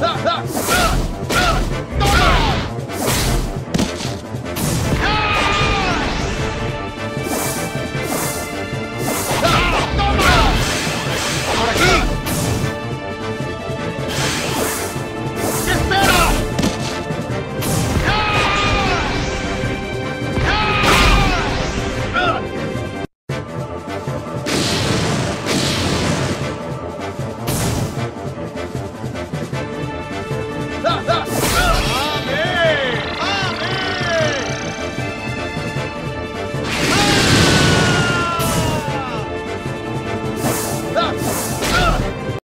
ha, ha, ha. That's